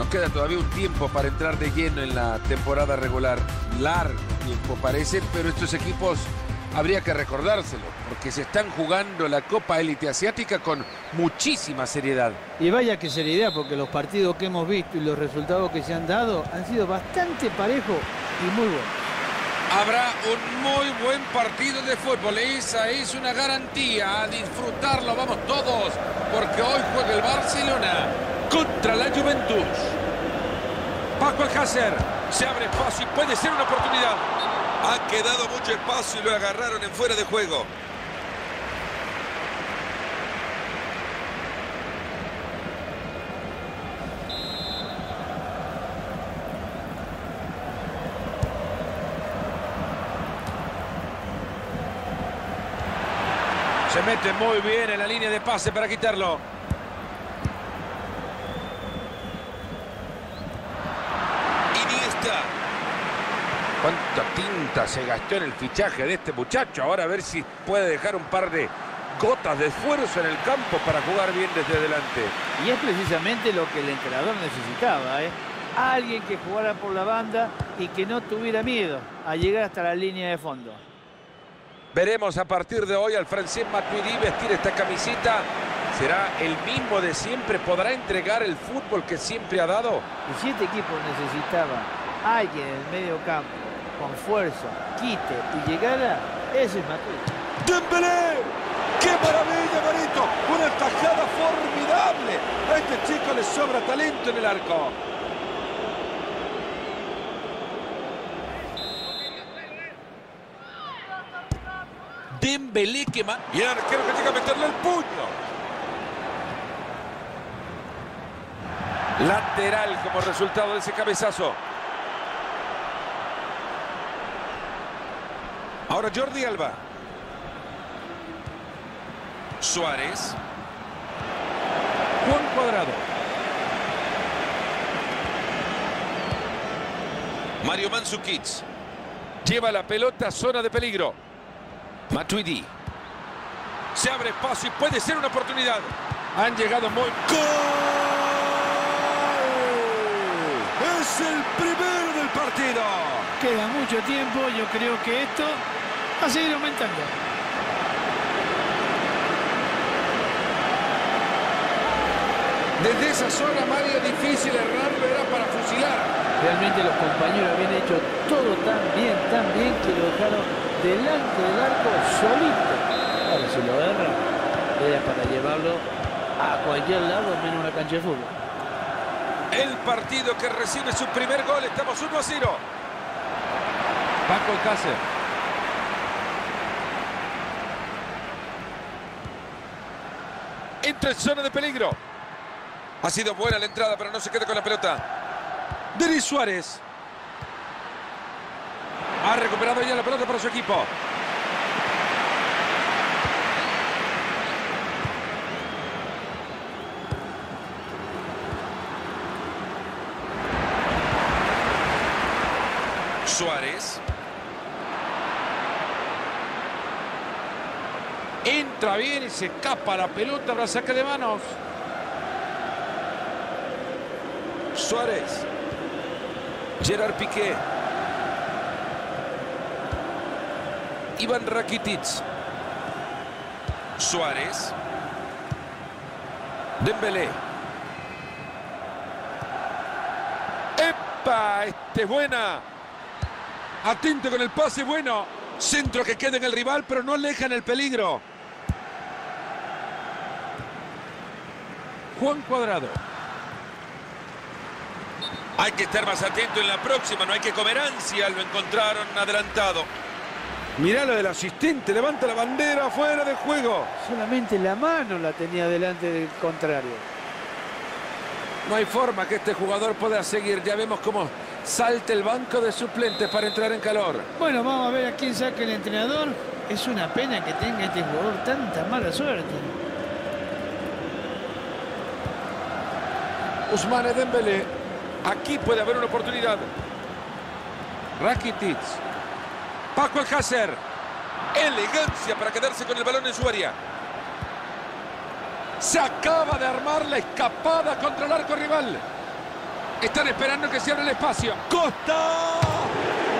Nos queda todavía un tiempo para entrar de lleno en la temporada regular. Largo tiempo parece, pero estos equipos habría que recordárselo, porque se están jugando la Copa Élite Asiática con muchísima seriedad. Y vaya que seriedad, porque los partidos que hemos visto y los resultados que se han dado han sido bastante parejos y muy buenos. Habrá un muy buen partido de fútbol. Esa es una garantía. A disfrutarlo vamos todos. Porque hoy juega el Barcelona contra la Juventus. Paco Alcácer se abre espacio y puede ser una oportunidad. Ha quedado mucho espacio y lo agarraron en fuera de juego. Se mete muy bien en la línea de pase para quitarlo. Iniesta. Cuánta tinta se gastó en el fichaje de este muchacho. Ahora a ver si puede dejar un par de gotas de esfuerzo en el campo para jugar bien desde adelante. Y es precisamente lo que el entrenador necesitaba, ¿eh? Alguien que jugara por la banda y que no tuviera miedo a llegar hasta la línea de fondo. Veremos a partir de hoy al francés Matuidi vestir esta camiseta. ¿Será el mismo de siempre? ¿Podrá entregar el fútbol que siempre ha dado? Y si este equipo necesitaba alguien en el medio campo con fuerza, quite y llegara, ese es Matuidi. ¡Dembélé! ¡Qué maravilla, Marito! ¡Una tajada formidable! A este chico le sobra talento en el arco. Dembélé que. Y el arquero que llega a meterle el puño. Lateral como resultado de ese cabezazo. Jordi Alba. Suárez. Juan Cuadrado. Mario Mandzukic. Lleva la pelota a zona de peligro. Matuidi. Se abre espacio y puede ser una oportunidad. Han llegado muy... ¡Gol! Es el primero del partido. Queda mucho tiempo, yo creo que esto va a seguir aumentando. Desde esa zona, Mario, difícil errarlo, era para fusilar. Realmente los compañeros habían hecho todo tan bien, tan bien que lo dejaron delante del arco solito. Ahora si lo erra, era para llevarlo a cualquier lado menos una cancha de fútbol. El partido que recibe su primer gol, estamos 1 a 0. Paco Alcácer. Entra en zona de peligro. Ha sido buena la entrada, pero no se queda con la pelota. Denis Suárez. Ha recuperado ya la pelota para su equipo. Suárez. Entra bien y se escapa la pelota para saque de manos. Suárez. Gerard Piqué. Iván Rakitic. Suárez. Dembélé. ¡Epa! Este es buena. Atento con el pase, bueno. Centro que queda en el rival, pero no alejan el peligro. Juan Cuadrado. Hay que estar más atento en la próxima, no hay que comer ansia. Lo encontraron adelantado. Mirá lo del asistente, levanta la bandera fuera de juego. Solamente la mano la tenía delante del contrario. No hay forma que este jugador pueda seguir. Ya vemos cómo salta el banco de suplentes para entrar en calor. Bueno, vamos a ver a quién saca el entrenador. Es una pena que tenga este jugador tanta mala suerte. Usmane Dembélé. Aquí puede haber una oportunidad. Rakitic. Paco Alcácer. Elegancia para quedarse con el balón en su área. Se acaba de armar la escapada contra el arco rival. Están esperando que se abra el espacio. Costa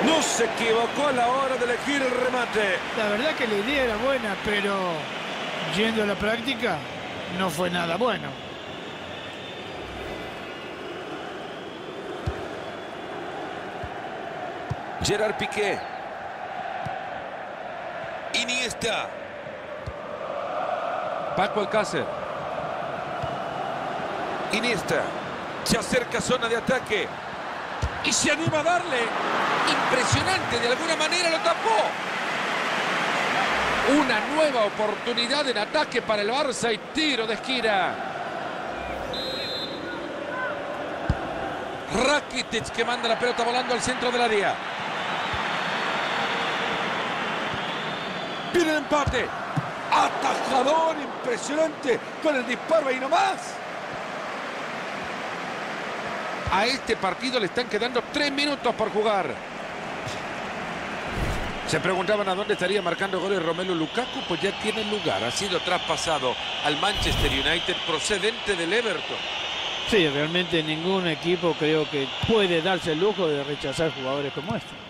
no se equivocó a la hora de elegir el remate. La verdad que la idea era buena, pero yendo a la práctica no fue nada bueno. Gerard Piqué. Iniesta. Paco Alcácer. Iniesta. Se acerca zona de ataque. Y se anima a darle. Impresionante, de alguna manera lo tapó. Una nueva oportunidad en ataque para el Barça y tiro de esquina. Rakitic que manda la pelota volando al centro del área. Viene el empate. Atajador impresionante con el disparo ahí nomás. A este partido le están quedando tres minutos por jugar. Se preguntaban a dónde estaría marcando goles Romelu Lukaku, pues ya tiene lugar. Ha sido traspasado al Manchester United procedente del Everton. Sí, realmente ningún equipo creo que puede darse el lujo de rechazar jugadores como este.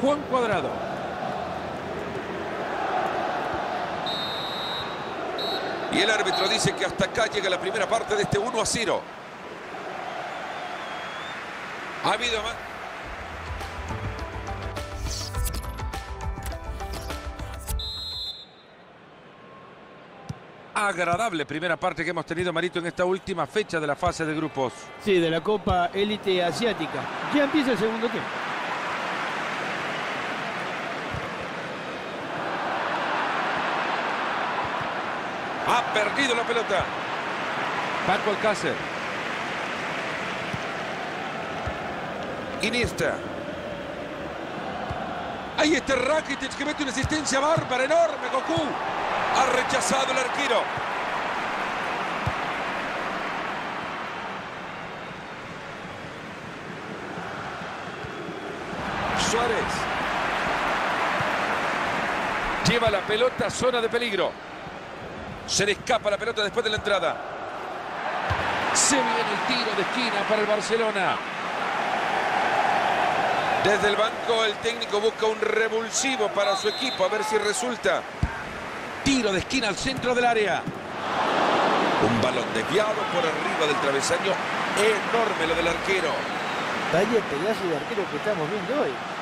Juan Cuadrado. Y el árbitro dice que hasta acá llega la primera parte de este 1 a 0. Ha habido más. Agradable primera parte que hemos tenido, Marito, en esta última fecha de la fase de grupos. Sí, de la Copa Élite Asiática. Ya empieza el segundo tiempo. Ha perdido la pelota. Paco Alcácer. Iniesta. Ahí está Rakitic que mete una asistencia bárbara, enorme, Goku. Ha rechazado el arquero. Suárez. Lleva la pelota a zona de peligro. Se le escapa la pelota después de la entrada. Se viene el tiro de esquina para el Barcelona. Desde el banco el técnico busca un revulsivo para su equipo a ver si resulta. Tiro de esquina al centro del área. Un balón desviado por arriba del travesaño. Enorme lo del arquero. Vaya pedazo de arquero que estamos viendo hoy.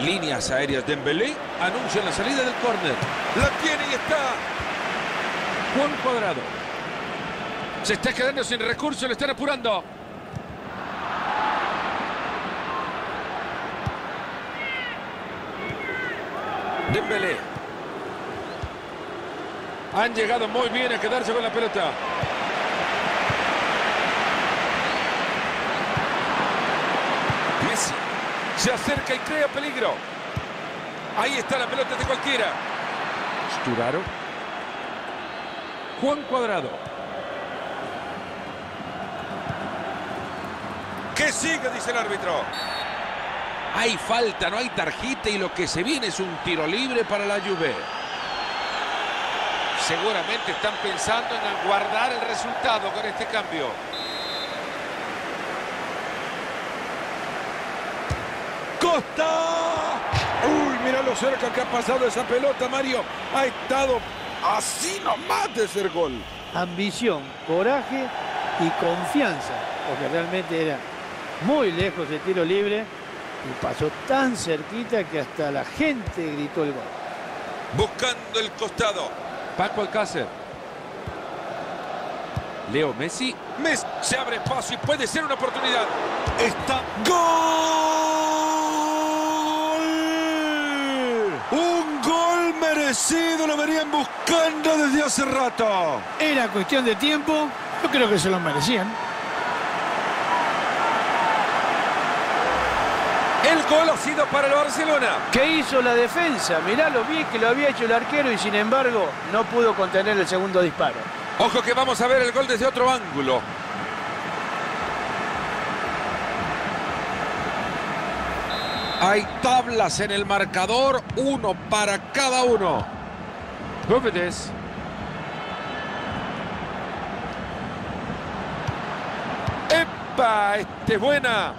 Líneas aéreas de Dembélé anuncian la salida del córner. La tiene y está. Juan Cuadrado. Se está quedando sin recursos, le están apurando. Dembélé. Han llegado muy bien a quedarse con la pelota. Messi. Se acerca y crea peligro. Ahí está la pelota de cualquiera. Sturaro. Juan Cuadrado. Que sigue, dice el árbitro. Hay falta, no hay tarjeta y lo que se viene es un tiro libre para la Juve. Seguramente están pensando en guardar el resultado con este cambio. Uy, mira lo cerca que ha pasado esa pelota, Mario. Ha estado así nomás de ser gol. Ambición, coraje y confianza. Porque realmente era muy lejos el tiro libre y pasó tan cerquita que hasta la gente gritó el gol. Buscando el costado. Paco Alcácer. Leo Messi. Messi se abre paso y puede ser una oportunidad. Está gol. Un gol merecido. Lo venían buscando desde hace rato. Era cuestión de tiempo. Yo creo que se lo merecían. El gol ha sido para el Barcelona. ¿Qué hizo la defensa? Mirá lo bien que lo había hecho el arquero y sin embargo no pudo contener el segundo disparo. Ojo que vamos a ver el gol desde otro ángulo. Hay tablas en el marcador, uno para cada uno. Gómez. ¡Epa! Este es buena.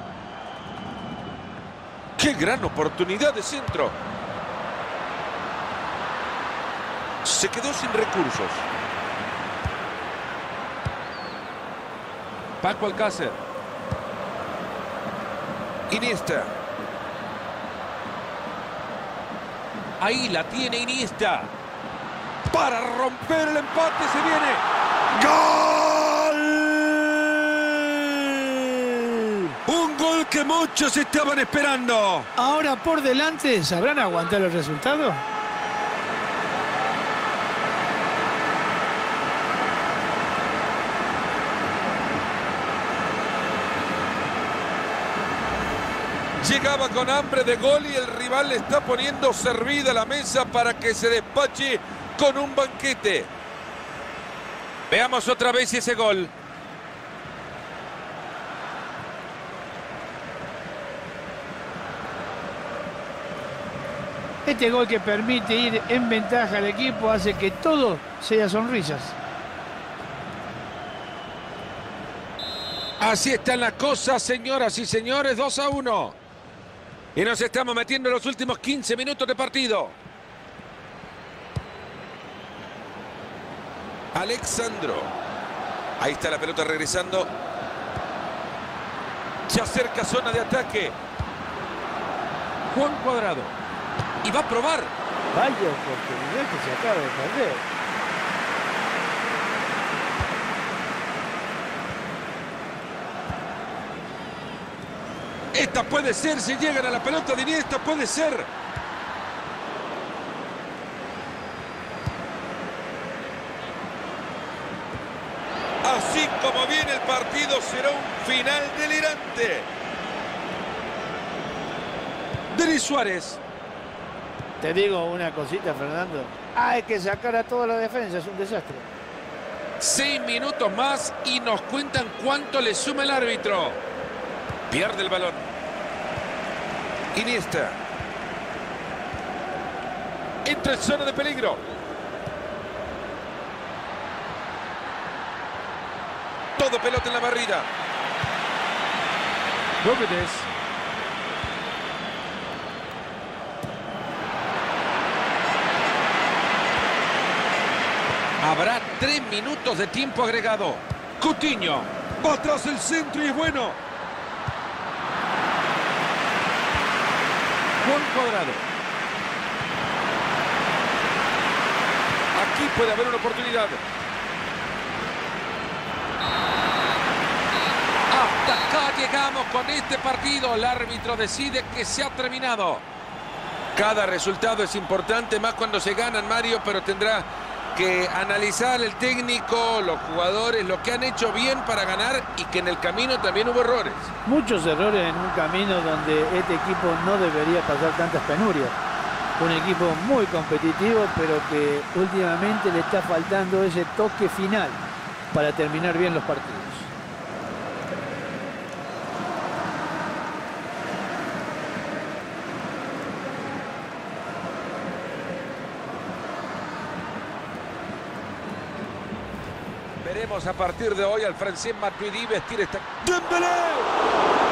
¡Qué gran oportunidad de centro! Se quedó sin recursos. Paco Alcácer. Iniesta. Ahí la tiene Iniesta. Para romper el empate se viene. ¡Gol! Un gol que muchos estaban esperando. Ahora por delante, ¿sabrán aguantar el resultado? Llegaba con hambre de gol y el rival le está poniendo servida la mesa para que se despache con un banquete. Veamos otra vez ese gol. Este gol que permite ir en ventaja al equipo hace que todo sea sonrisas. Así están las cosas, señoras y señores, 2 a 1. Y nos estamos metiendo en los últimos 15 minutos de partido. Alexandro. Ahí está la pelota regresando. Se acerca zona de ataque. Juan Cuadrado. Y va a probar. Vaya oportunidad que se acaba de. Esta puede ser, si llegan a la pelota de Iniesta, puede ser. Así como viene el partido, será un final delirante. Denis Suárez. Te digo una cosita, Fernando. Hay que sacar a toda la defensa, es un desastre. Seis minutos más y nos cuentan cuánto le suma el árbitro. Pierde el balón. Iniesta. Entra en zona de peligro. Todo pelota en la barrida. Gómez. Habrá tres minutos de tiempo agregado. Cutiño. Va atrás el centro y es bueno. Juan Cuadrado. Aquí puede haber una oportunidad. Hasta acá llegamos con este partido. El árbitro decide que se ha terminado. Cada resultado es importante, más cuando se ganan, Mario, pero tendrá que analizar el técnico, los jugadores, lo que han hecho bien para ganar y que en el camino también hubo errores. Muchos errores en un camino donde este equipo no debería pasar tantas penurias. Un equipo muy competitivo, pero que últimamente le está faltando ese toque final para terminar bien los partidos. A partir de hoy al francés Matuidi vestir esta... ¡Dembélé!